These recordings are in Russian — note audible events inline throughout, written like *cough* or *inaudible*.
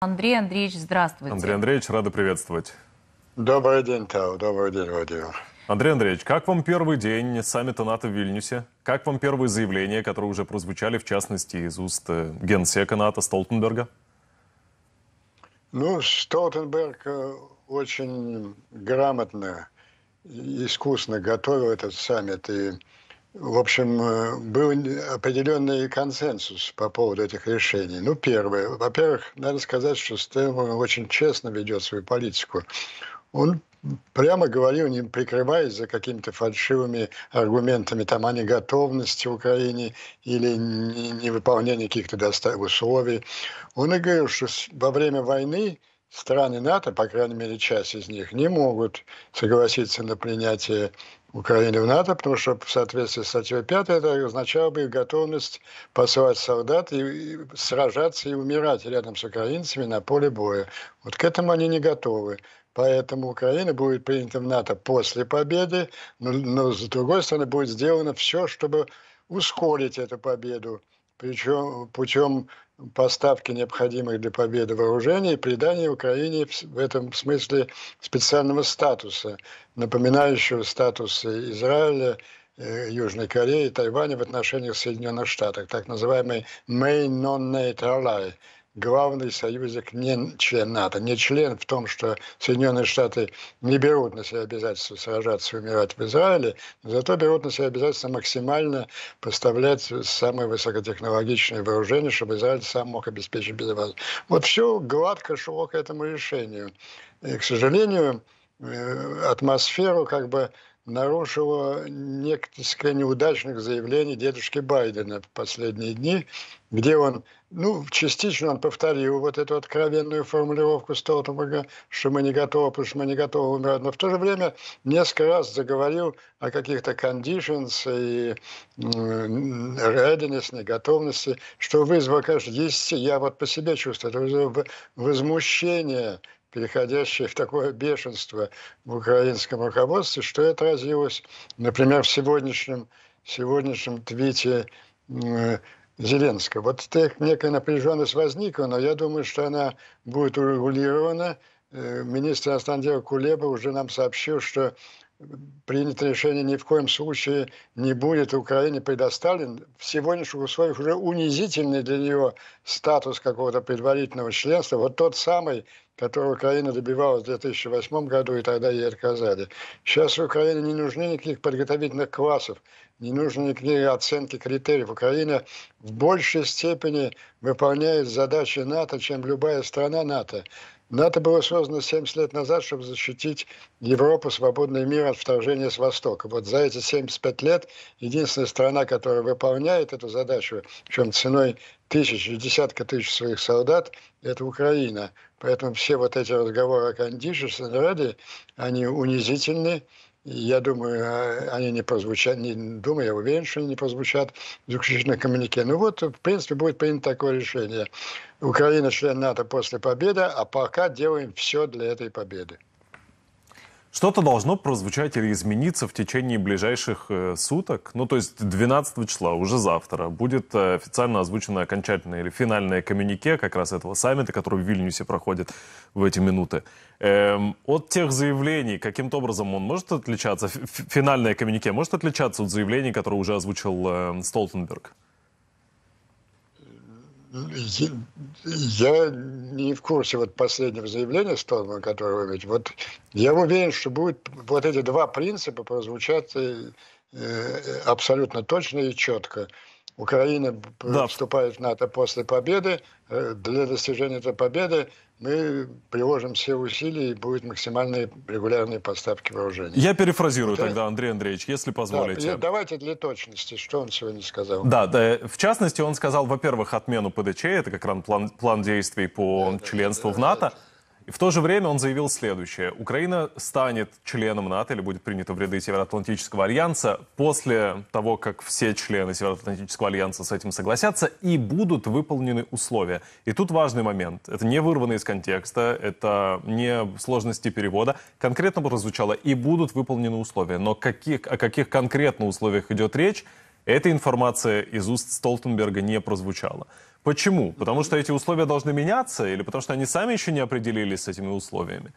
Андрей Андреевич, здравствуйте. Андрей Андреевич, рада приветствовать. Добрый день, Тау. Добрый день, Владимир. Андрей Андреевич, как вам первый день саммита НАТО в Вильнюсе? Как вам первые заявления, которые уже прозвучали, в частности, из уст э, генсека НАТО Столтенберга? Ну, Столтенберг э, очень грамотно, искусно готовил этот саммит. И, в общем, э, был определенный консенсус по поводу этих решений. Ну, первое. Во-первых, надо сказать, что Столтенберг очень честно ведет свою политику. Он прямо говорил, не прикрываясь за какими-то фальшивыми аргументами там, о неготовности Украине или невыполнении каких-то условий. Он и говорил, что во время войны страны НАТО, по крайней мере, часть из них, не могут согласиться на принятие Украины в НАТО, потому что в соответствии с статьей 5 это означало бы готовность посылать солдат и, и сражаться и умирать рядом с украинцами на поле боя. Вот к этому они не готовы. Поэтому Украина будет принята в НАТО после победы, но, но с другой стороны будет сделано все, чтобы ускорить эту победу, причем путем поставки необходимых для победы вооружений и придания Украине в этом смысле специального статуса, напоминающего статус Израиля, э, Южной Кореи, Тайваня в отношениях Соединенных Штатов, так называемый main non-NATO главный союзник не член НАТО. Не член в том, что Соединенные Штаты не берут на себя обязательство сражаться и умирать в Израиле, но зато берут на себя обязательство максимально поставлять самые высокотехнологичные вооружения, чтобы Израиль сам мог обеспечить безопасность. Вот все гладко шло к этому решению. И, к сожалению, э, атмосферу как бы нарушило несколько неудачных заявлений дедушки Байдена в последние дни, где он, ну, частично он повторил вот эту откровенную формулировку Столтенберга, что мы не готовы, потому что мы не готовы умирать, но в то же время несколько раз заговорил о каких-то conditions и readiness, неготовности, что вызвало, конечно, есть, я вот по себе чувствую, это возмущение переходящее в такое бешенство в украинском руководстве, что и отразилось, например, в сегодняшнем, сегодняшнем твите Зеленского. Вот некая напряженность возникла, но я думаю, что она будет урегулирована. Э, министр иностранных дел Кулеба уже нам сообщил, что принято решение ни в коем случае не будет Украине предоставлен в сегодняшних условиях уже унизительный для нее статус какого-то предварительного членства, вот тот самый, который Украина добивалась в 2008 году, и тогда ей отказали. Сейчас Украине не нужны никаких подготовительных классов, не нужны никакие оценки критериев. Украина в большей степени выполняет задачи НАТО, чем любая страна НАТО. НАТО было создано 70 лет назад, чтобы защитить Европу, свободный мир от вторжения с Востока. Вот за эти 75 лет единственная страна, которая выполняет эту задачу, причем ценой тысяч и десятка тысяч своих солдат, это Украина. Поэтому все вот эти разговоры о кондишес, ради, они унизительны, я думаю, а, они не прозвучат, не думаю, я уверен, что они не прозвучат в заключительном коммунике. Ну вот, в принципе, будет принято такое решение. Украина член НАТО после победы, а пока делаем все для этой победы. Что-то должно прозвучать или измениться в течение ближайших э, суток. Ну, то есть 12 числа, уже завтра, будет э, официально озвучено окончательное или финальное коммюнике как раз этого саммита, который в Вильнюсе проходит в эти минуты. Эм, от тех заявлений, каким-то образом он может отличаться, финальное коммюнике может отличаться от заявлений, которые уже озвучил э, Столтенберг? Я не в курсе вот последнего заявления Столмана, которое вы видите. Вот я уверен, что будет вот эти два принципа прозвучат э, э, абсолютно точно и четко. Украина да. вступает в НАТО после победы. Э, для достижения этой победы мы приложим все усилия и будут максимальные регулярные поставки вооружений. Я перефразирую Это... тогда, Андрей Андреевич, если позволите. Да, давайте для точности, что он сегодня сказал. Да, да, в частности, он сказал, во-первых, отмену ПДЧ, это как раз план, план действий по да, членству да, в НАТО. Да, и в то же время он заявил следующее. Украина станет членом НАТО или будет принята в ряды Североатлантического альянса после того, как все члены Североатлантического альянса с этим согласятся и будут выполнены условия. И тут важный момент. Это не вырвано из контекста, это не сложности перевода. Конкретно прозвучало «и будут выполнены условия». Но каких, о каких конкретно условиях идет речь, Эта информация из уст Столтенберга не прозвучала. Почему? Потому что эти условия должны меняться или потому что они сами еще не определились с этими условиями?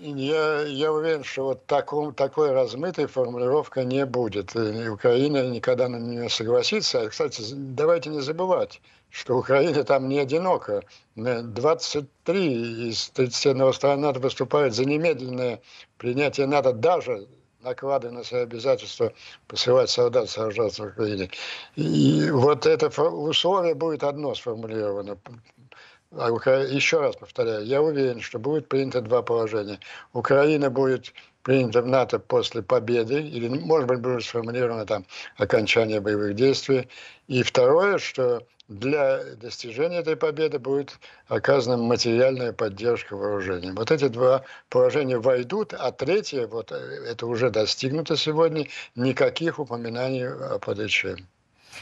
Я, я уверен, что вот таком, такой размытой формулировка не будет. И Украина никогда на нее согласится. Кстати, давайте не забывать, что Украина там не одинока. 23 из 31 стран НАТО выступают за немедленное принятие НАТО даже накладывая на себя обязательство посылать солдат сражаться в Украине. И вот это условие будет одно сформулировано. А еще раз повторяю, я уверен, что будет принято два положения. Украина будет принята в НАТО после победы, или, может быть, будет сформулировано там окончание боевых действий. И второе, что для достижения этой победы будет оказана материальная поддержка вооружениям. Вот эти два положения войдут, а третье, вот это уже достигнуто сегодня, никаких упоминаний о ПДЧ.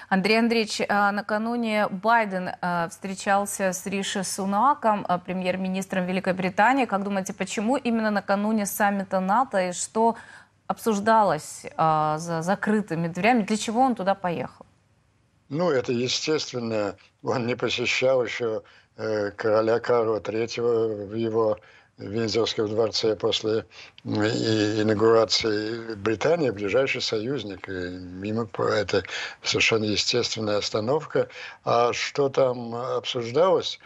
Андрей Андреевич, а, накануне Байден а, встречался с Риши Сунаком, а, премьер-министром Великобритании. Как думаете, почему именно накануне саммита НАТО и что обсуждалось за закрытыми дверями? Для чего он туда поехал? Ну, это естественно. Он не посещал еще э, короля Карла III в его Виндзорском дворце после инаугурации Британии ближайший союзник. И мимо это совершенно естественная остановка. А что там обсуждалось?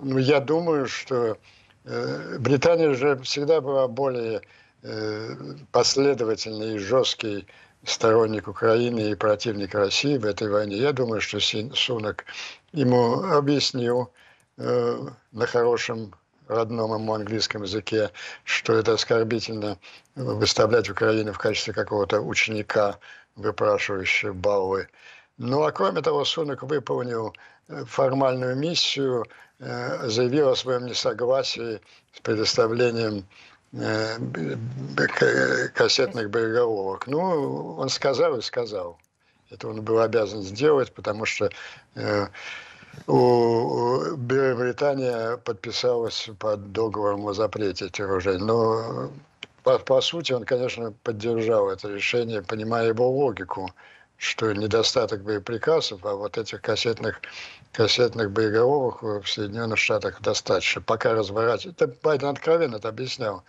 Ну, я думаю, что э, Британия же всегда была более э, последовательный и жесткий сторонник Украины и противник России в этой войне. Я думаю, что Сунок ему объяснил э, на хорошем родном ему английском языке, что это оскорбительно выставлять Украину в качестве какого-то ученика, выпрашивающего баллы. Ну а кроме того, Сунок выполнил э, формальную миссию, э, заявил о своем несогласии с предоставлением э, кассетных боеголовок. Ну, он сказал и сказал. Это он был обязан сделать, потому что у Британия подписалась под договором о запрете этих оружий. Но по, по сути он, конечно, поддержал это решение, понимая его логику, что недостаток боеприкасов, а вот этих кассетных, кассетных боеголовок в Соединенных Штатах достаточно. Пока разворачивается, это Байден откровенно это объяснял,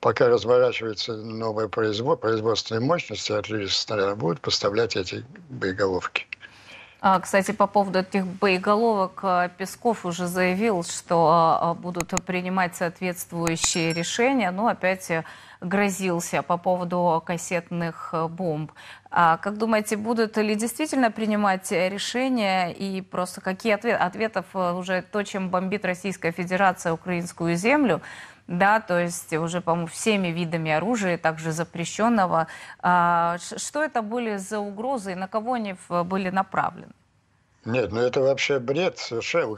пока разворачивается новое производство, производственные мощности артиллерийских снарядов, будут поставлять эти боеголовки. А, кстати, по поводу этих боеголовок, а, Песков уже заявил, что а, будут принимать соответствующие решения, но опять грозился по поводу кассетных бомб. как думаете, будут ли действительно принимать решения и просто какие ответы? Ответов уже то, чем бомбит Российская Федерация украинскую землю, да, то есть уже, по-моему, всеми видами оружия, также запрещенного. А, что это были за угрозы и на кого они были направлены? Нет, ну это вообще бред совершенно.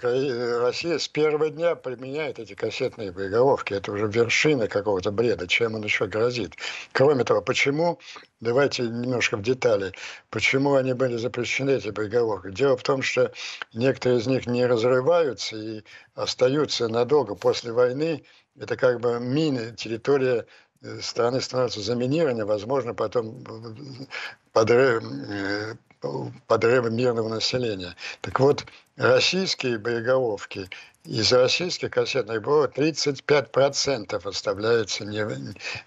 Россия с первого дня применяет эти кассетные боеголовки. Это уже вершина какого-то бреда. Чем он еще грозит? Кроме того, почему, давайте немножко в детали, почему они были запрещены, эти боеголовки? Дело в том, что некоторые из них не разрываются и остаются надолго после войны это как бы мины, территория э, страны становится заминирована, возможно, потом подрыв, подрывы мирного населения. Так вот, российские боеголовки из российских кассетных боев 35% оставляются не,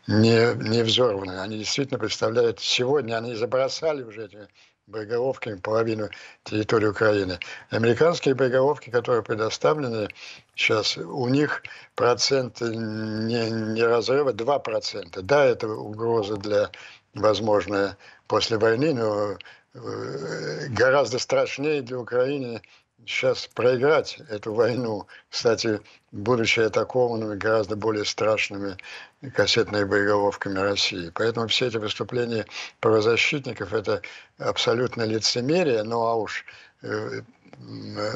не, не взорванными. Они действительно представляют, сегодня они забросали уже эти боеголовками половину территории Украины. Американские боеголовки, которые предоставлены сейчас, у них процент не, не разрыва 2%. Да, это угроза для, возможно, после войны, но гораздо страшнее для Украины сейчас проиграть эту войну, кстати, будучи атакованными гораздо более страшными кассетными боеголовками России. Поэтому все эти выступления правозащитников – это абсолютно лицемерие, ну а уж э, э,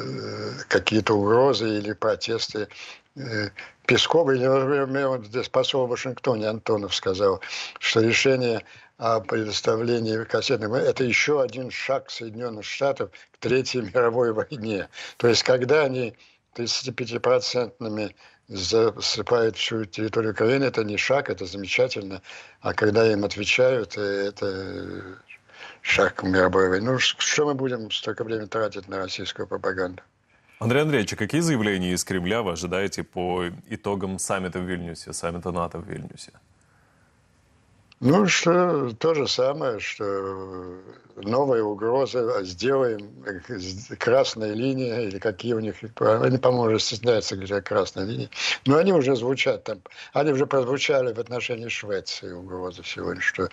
какие-то угрозы или протесты э, Пескова, или, например, здесь посол в Вашингтоне Антонов сказал, что решение о предоставлении кассетных это еще один шаг Соединенных Штатов к Третьей мировой войне. То есть, когда они 35-процентными засыпают всю территорию Украины, это не шаг, это замечательно. А когда им отвечают, это шаг к мировой войне. Ну, что мы будем столько времени тратить на российскую пропаганду? Андрей Андреевич, а какие заявления из Кремля вы ожидаете по итогам саммита в Вильнюсе, саммита НАТО в Вильнюсе? Ну, что то же самое, что новые угрозы сделаем, красные линии, или какие у них, они, по-моему, стесняются говорить красные линии, но они уже звучат там, они уже прозвучали в отношении Швеции угрозы сегодня, что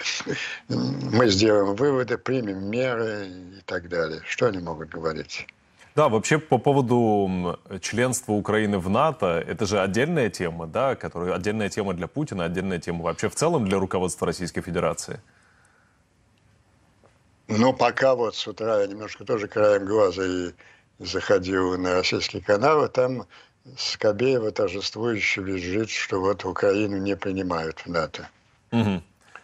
мы сделаем выводы, примем меры и так далее. Что они могут говорить? Да, вообще по поводу членства Украины в НАТО, это же отдельная тема, да, которая отдельная тема для Путина, отдельная тема вообще в целом для руководства Российской Федерации. Ну, пока вот с утра я немножко тоже краем глаза и заходил на российские каналы, там Скобеева торжествующе визжит, что вот Украину не принимают в НАТО. Угу.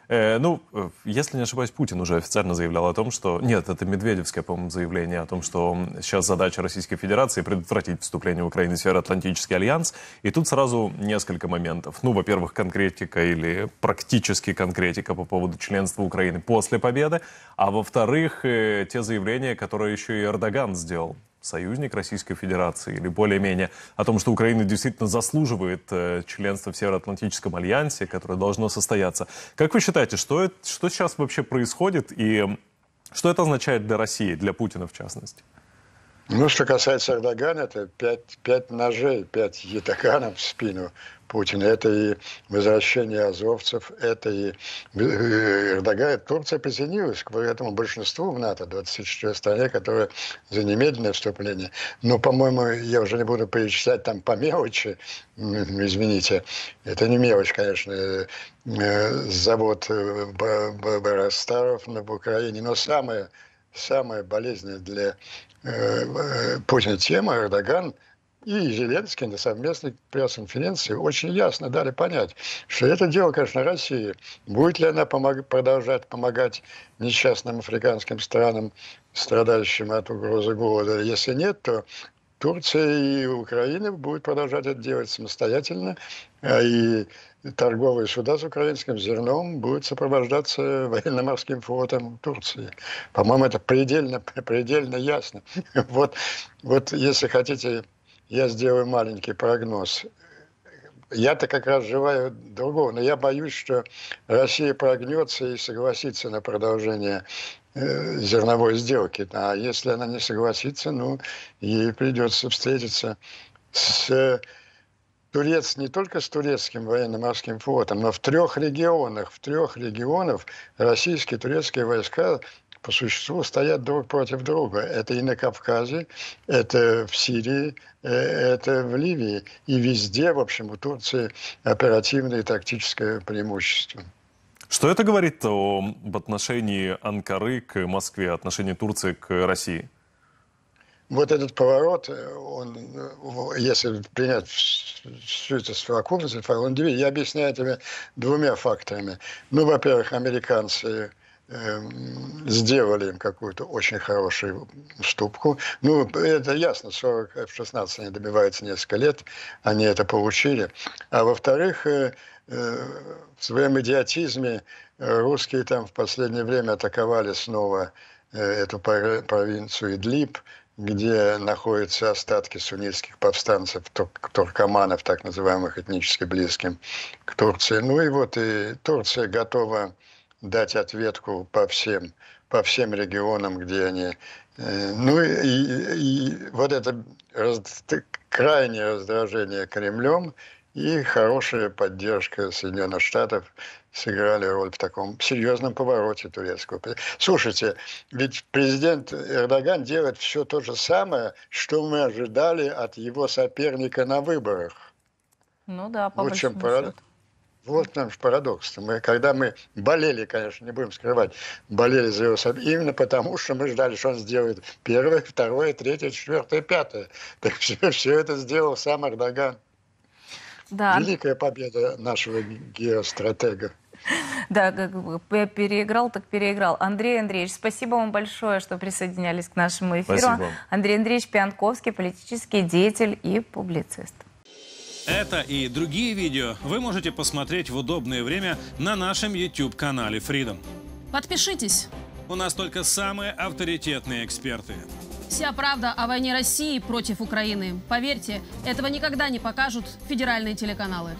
Э, ну, э, если не ошибаюсь, Путин уже официально заявлял о том, что... Нет, это Медведевское, по-моему, заявление о том, что сейчас задача Российской Федерации предотвратить вступление Украины в Североатлантический альянс. И тут сразу несколько моментов. Ну, во-первых, конкретика или практически конкретика по поводу членства Украины после победы. А во-вторых, э, те заявления, которые еще и Эрдоган сделал союзник Российской Федерации или более-менее о том, что Украина действительно заслуживает э, членства в Североатлантическом альянсе, которое должно состояться. Как вы считаете, что, это, что сейчас вообще происходит и что это означает для России, для Путина в частности? Ну, что касается Эрдогана, это пять, пять ножей, пять ятаганов в спину Путина. Это и возвращение азовцев, это и э, Эрдоган. Турция присоединилась к этому большинству в НАТО, 24 стране, которые за немедленное вступление. Но, по-моему, я уже не буду перечислять там по мелочи, извините, это не мелочь, конечно, э, завод э, Барастаров на Украине, но самое, самое болезненное для Путина тема Эрдоган – и Зеленский на совместной пресс-конференции очень ясно дали понять, что это дело, конечно, России. Будет ли она помог, продолжать помогать несчастным африканским странам, страдающим от угрозы голода? Если нет, то Турция и Украина будут продолжать это делать самостоятельно, а и торговые суда с украинским зерном будут сопровождаться военно-морским флотом Турции. По-моему, это предельно, предельно ясно. *laughs* Вот, вот если хотите я сделаю маленький прогноз. Я-то как раз желаю другого, но я боюсь, что Россия прогнется и согласится на продолжение э, зерновой сделки. А если она не согласится, ну, ей придется встретиться с турец не только с турецким военно-морским флотом, но в трех регионах, в трех регионах российские турецкие войска по существу стоят друг против друга. Это и на Кавказе, это в Сирии, э, это в Ливии. И везде, в общем, у Турции оперативное и тактическое преимущество. Что это говорит об отношении Анкары к Москве, отношении Турции к России? Вот этот поворот, он, э, если принять всю эту совокупность, он, я объясняю тебе двумя факторами. Ну, во-первых, американцы сделали им какую-то очень хорошую уступку. Ну, это ясно, 40 F-16 они добиваются несколько лет, они это получили. А во-вторых, э, э, в своем идиотизме русские там в последнее время атаковали снова э, эту провинцию Идлиб, где находятся остатки суннитских повстанцев, туркоманов, так называемых этнически близким к Турции. Ну и вот и Турция готова дать ответку по всем, по всем регионам, где они... Э, ну и, и вот это раз, крайнее раздражение Кремлем и хорошая поддержка Соединенных Штатов сыграли роль в таком серьезном повороте турецкого. Слушайте, ведь президент Эрдоган делает все то же самое, что мы ожидали от его соперника на выборах. Ну да, по вот чем парад... Вот наш парадокс. Мы, когда мы болели, конечно, не будем скрывать, болели за его именно потому, что мы ждали, что он сделает первое, второе, третье, четвертое, пятое. Так *laughs* все, все это сделал сам Эрдоган. Да. Великая победа нашего геостратега. Да, как переиграл, так переиграл. Андрей Андреевич, спасибо вам большое, что присоединялись к нашему эфиру. Спасибо. Андрей Андреевич Пьянковский, политический деятель и публицист. Это и другие видео вы можете посмотреть в удобное время на нашем YouTube-канале Freedom. Подпишитесь. У нас только самые авторитетные эксперты. Вся правда о войне России против Украины. Поверьте, этого никогда не покажут федеральные телеканалы.